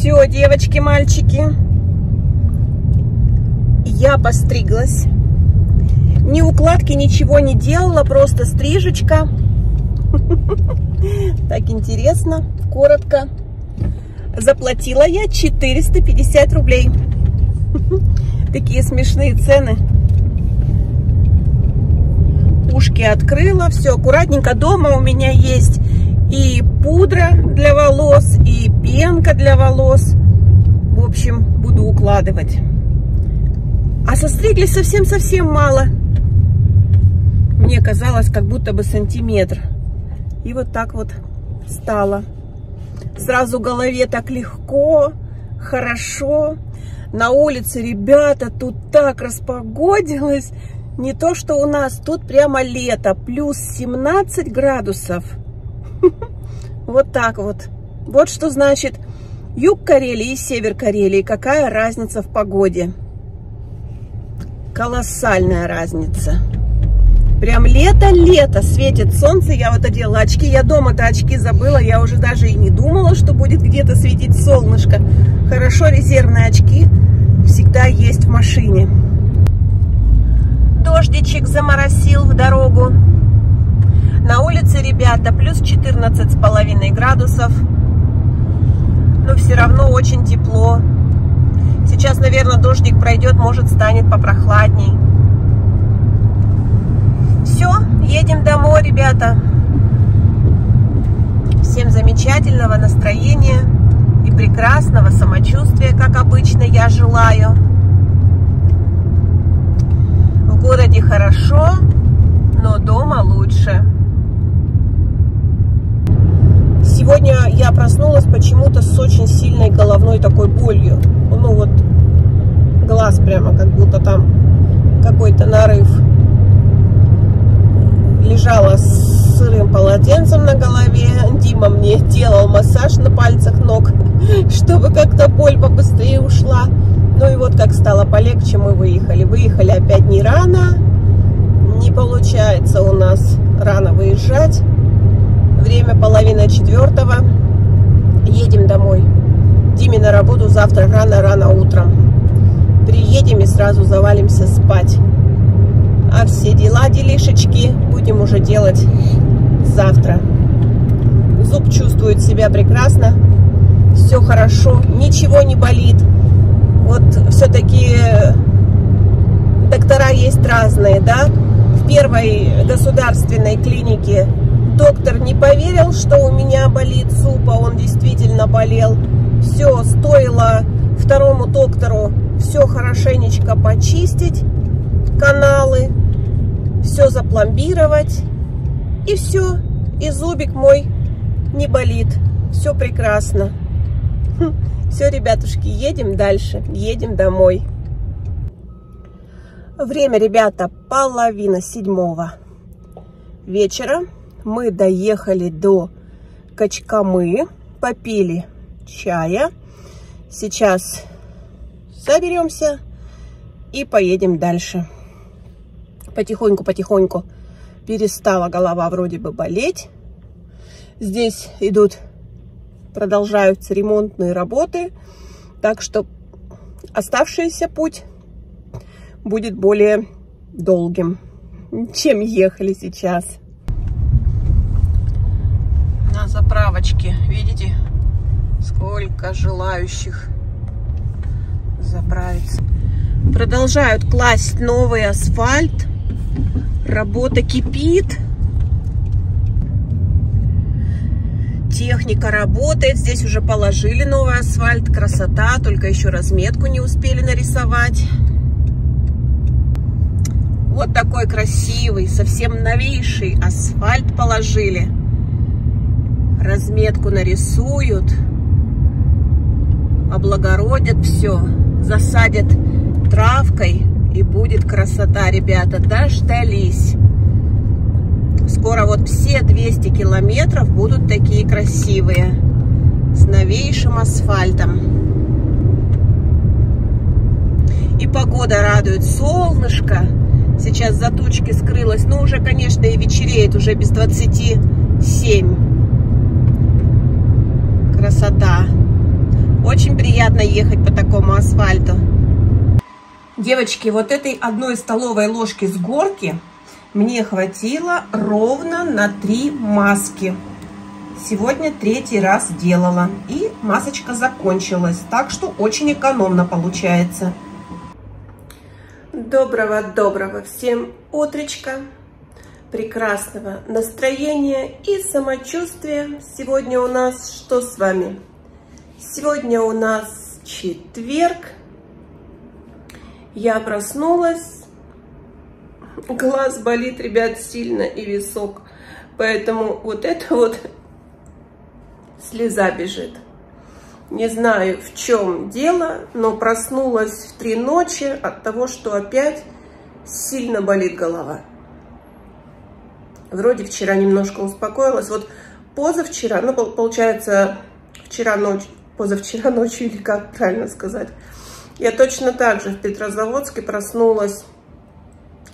Все, девочки, мальчики, я постриглась. Ни укладки, ничего не делала, просто стрижечка. Так интересно, коротко. Заплатила я 450 рублей. Такие смешные цены. Ушки открыла, все аккуратненько. Дома у меня есть и пудра для волос, и пенка для волос. В общем, буду укладывать. А состригли совсем-совсем мало. Мне казалось, как будто бы сантиметр. И вот так вот стало. Сразу голове так легко, хорошо. На улице, ребята, тут так распогодилось. Не то, что у нас, тут прямо лето, плюс 17 градусов. Вот так вот. Вот что значит юг Карелии и север Карелии. Какая разница в погоде. Колоссальная разница. Прям лето-лето, светит солнце. Я вот одела очки. Я дома-то очки забыла. Я уже даже и не думала, что будет где-то светить солнышко. Хорошо, резервные очки всегда есть в машине. Дождичек заморосил в дорогу. На улице, ребята, плюс 14 с половиной градусов. Но все равно очень тепло. Сейчас, наверное, дождик пройдет, может, станет попрохладней. Все, едем домой, ребята. Всем замечательного настроения и прекрасного самочувствия, как обычно, я желаю. В городе хорошо, но дома лучше. Сегодня я проснулась почему-то с очень сильной головной такой болью. Ну вот, глаз прямо, как будто там какой-то нарыв. Лежала с сырым полотенцем на голове. Дима мне делал массаж на пальцах ног, чтобы как-то боль побыстрее ушла. Ну и вот как стало полегче, мы выехали. Выехали опять не рано. Не получается у нас рано выезжать. Время половина четвертого. Едем домой. Диме на работу завтра рано-рано утром. Приедем и сразу завалимся спать. А все дела, делишечки будем уже делать завтра. Зуб чувствует себя прекрасно. Все хорошо, ничего не болит. Вот все-таки доктора есть разные, да? В первой государственной клинике доктор не поверил, что у меня болит зуб, а он действительно болел. Все, стоило второму доктору все хорошенечко почистить, каналы, все запломбировать, и все, и зубик мой не болит. Все прекрасно. Хм, все, ребятушки, едем дальше, едем домой. Время, ребята, половина седьмого вечера мы доехали до Качкамы, попили чая. Сейчас соберемся и поедем дальше. Потихоньку-потихоньку перестала голова вроде бы болеть. Здесь идут, продолжаются ремонтные работы. Так что оставшийся путь будет более долгим, чем ехали сейчас на заправочке. Видите, сколько желающих заправиться. Продолжают класть новый асфальт. Работа кипит. Техника работает. Здесь уже положили новый асфальт. Красота. Только еще разметку не успели нарисовать. Вот такой красивый, совсем новейший асфальт положили разметку нарисуют, облагородят все, засадят травкой, и будет красота, ребята, дождались. Скоро вот все 200 километров будут такие красивые, с новейшим асфальтом. И погода радует, солнышко. Сейчас за тучки скрылось, ну уже, конечно, и вечереет, уже без 27 красота. Очень приятно ехать по такому асфальту. Девочки, вот этой одной столовой ложки с горки мне хватило ровно на три маски. Сегодня третий раз делала. И масочка закончилась. Так что очень экономно получается. Доброго-доброго всем утречка. Прекрасного настроения и самочувствия. Сегодня у нас что с вами? Сегодня у нас четверг. Я проснулась, глаз болит, ребят, сильно и висок. Поэтому вот это вот слеза бежит. Не знаю, в чем дело, но проснулась в три ночи от того, что опять сильно болит голова. Вроде вчера немножко успокоилась. Вот позавчера, ну, получается, вчера ночь, позавчера ночью, или как правильно сказать, я точно так же в Петрозаводске проснулась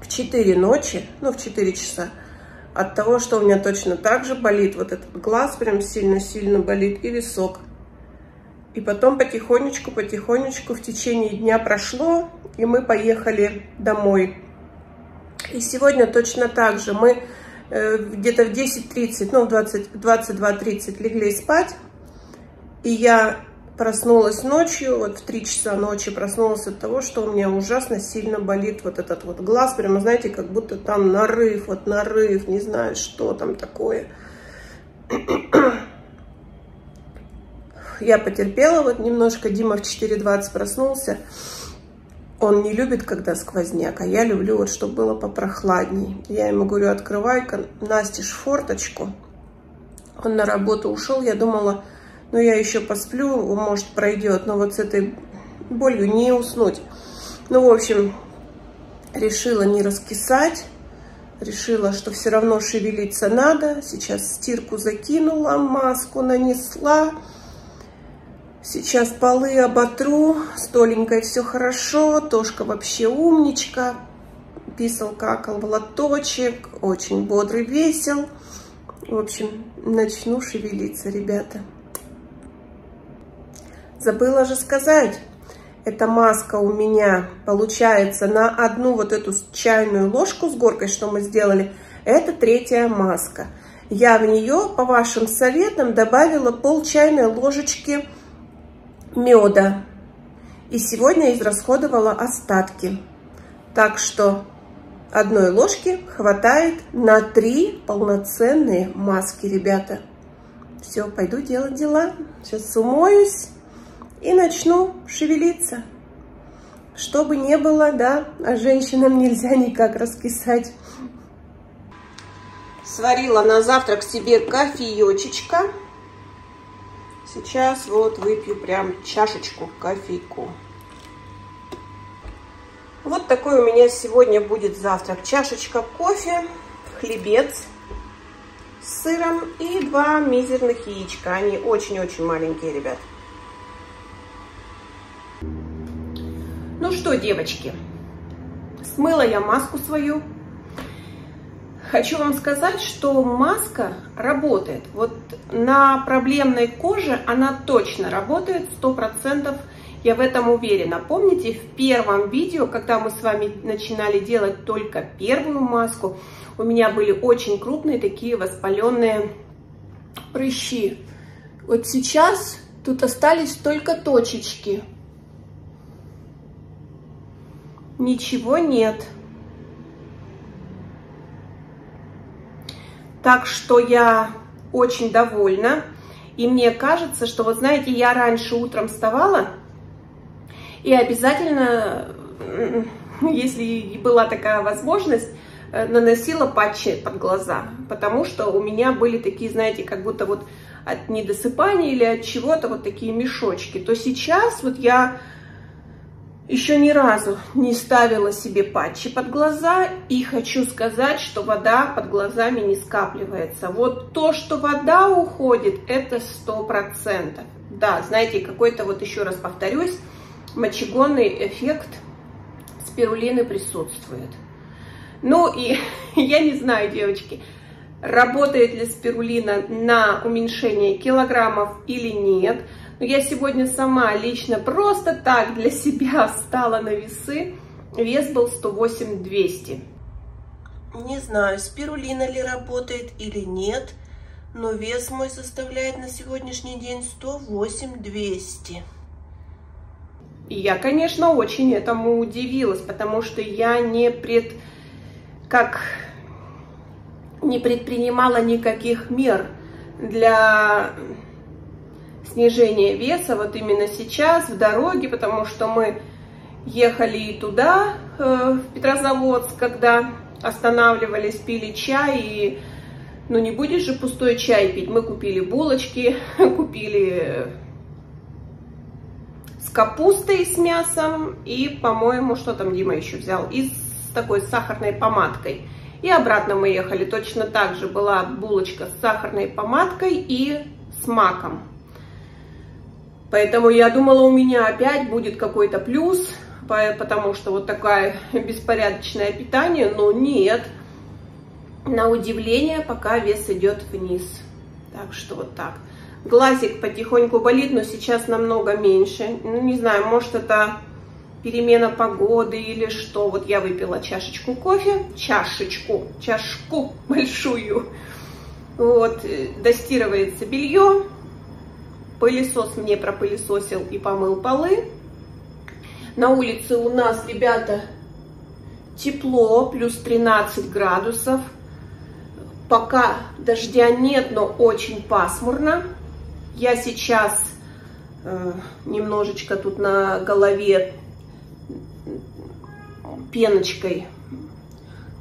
в 4 ночи, ну, в 4 часа, от того, что у меня точно так же болит вот этот глаз, прям сильно-сильно болит, и висок. И потом потихонечку, потихонечку в течение дня прошло, и мы поехали домой. И сегодня точно так же мы где-то в 10.30, ну, в 22.30 легли спать, и я проснулась ночью, вот в 3 часа ночи проснулась от того, что у меня ужасно сильно болит вот этот вот глаз. Прямо, знаете, как будто там нарыв, вот нарыв, не знаю, что там такое. Я потерпела вот немножко, Дима в 4.20 проснулся. Он не любит, когда сквозняк, а я люблю, вот, чтобы было попрохладней. Я ему говорю, открывай-ка, Настеж, форточку. Он на работу ушел, я думала, ну я еще посплю, может пройдет, но вот с этой болью не уснуть. Ну, в общем, решила не раскисать, решила, что все равно шевелиться надо. Сейчас стирку закинула, маску нанесла. Сейчас полы оботру, с все хорошо, Тошка вообще умничка. Писал, какал в лоточек, очень бодрый, весел. В общем, начну шевелиться, ребята. Забыла же сказать, эта маска у меня получается на одну вот эту чайную ложку с горкой, что мы сделали, это третья маска. Я в нее, по вашим советам, добавила пол чайной ложечки меда. И сегодня израсходовала остатки. Так что одной ложки хватает на три полноценные маски, ребята. Все, пойду делать дела. Сейчас умоюсь и начну шевелиться. Что бы ни было, да, а женщинам нельзя никак раскисать. Сварила на завтрак себе кофеечечка. Сейчас вот выпью прям чашечку кофейку. Вот такой у меня сегодня будет завтрак. Чашечка кофе, хлебец с сыром и два мизерных яичка. Они очень-очень маленькие, ребят. Ну что, девочки, смыла я маску свою. Хочу вам сказать, что маска работает. Вот на проблемной коже она точно работает, сто процентов. Я в этом уверена. Помните, в первом видео, когда мы с вами начинали делать только первую маску, у меня были очень крупные такие воспаленные прыщи. Вот сейчас тут остались только точечки. ничего нет. Так что я очень довольна. И мне кажется, что, вот знаете, я раньше утром вставала и обязательно, если была такая возможность, э, наносила патчи под глаза, потому что у меня были такие, знаете, как будто вот от недосыпания или от чего-то вот такие мешочки, то сейчас вот я еще ни разу не ставила себе патчи под глаза и хочу сказать, что вода под глазами не скапливается. Вот то, что вода уходит, это сто процентов. Да, знаете, какой-то вот еще раз повторюсь, мочегонный эффект спирулины присутствует. Ну и я не знаю, девочки, работает ли спирулина на уменьшение килограммов или нет, Но я сегодня сама лично просто так для себя встала на весы. Вес был 108-200. Не знаю, спирулина ли работает или нет, но вес мой составляет на сегодняшний день 108-200. И я, конечно, очень этому удивилась, потому что я не пред... как не предпринимала никаких мер для снижения веса вот именно сейчас в дороге, потому что мы ехали и туда, э, в Петрозаводск, когда останавливались, пили чай, и ну не будешь же пустой чай пить. Мы купили булочки, купили с капустой, с мясом, и, по-моему, что там Дима еще взял, и с такой сахарной помадкой. И обратно мы ехали. Точно так же была булочка с сахарной помадкой и с маком. Поэтому я думала, у меня опять будет какой-то плюс, потому что вот такое беспорядочное питание, но нет. На удивление, пока вес идет вниз. Так что вот так. Глазик потихоньку болит, но сейчас намного меньше. Ну, не знаю, может это перемена погоды или что. Вот я выпила чашечку кофе, чашечку, чашку большую. Вот, э, достирывается белье. Пылесос мне пропылесосил и помыл полы. На улице у нас, ребята, тепло, плюс 13 градусов. Пока дождя нет, но очень пасмурно. Я сейчас э, немножечко тут на голове пеночкой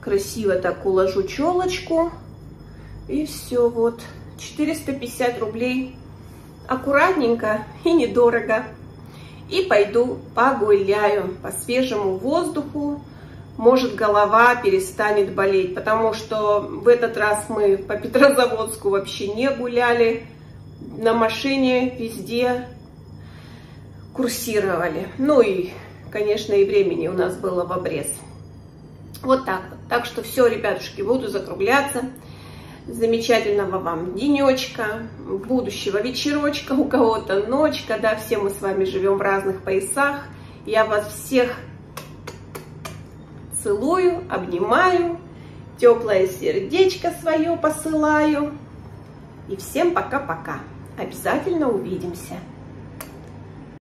красиво так уложу челочку. И все, вот, 450 рублей. Аккуратненько и недорого. И пойду погуляю по свежему воздуху. Может, голова перестанет болеть, потому что в этот раз мы по Петрозаводску вообще не гуляли. На машине везде курсировали. Ну и конечно, и времени у нас было в обрез. Вот так вот. Так что все, ребятушки, буду закругляться. Замечательного вам денечка, будущего вечерочка, у кого-то ночка, да, все мы с вами живем в разных поясах. Я вас всех целую, обнимаю, теплое сердечко свое посылаю. И всем пока-пока. Обязательно увидимся.